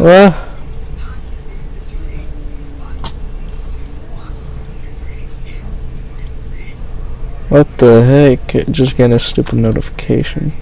What? What the heck? Just getting a stupid notification.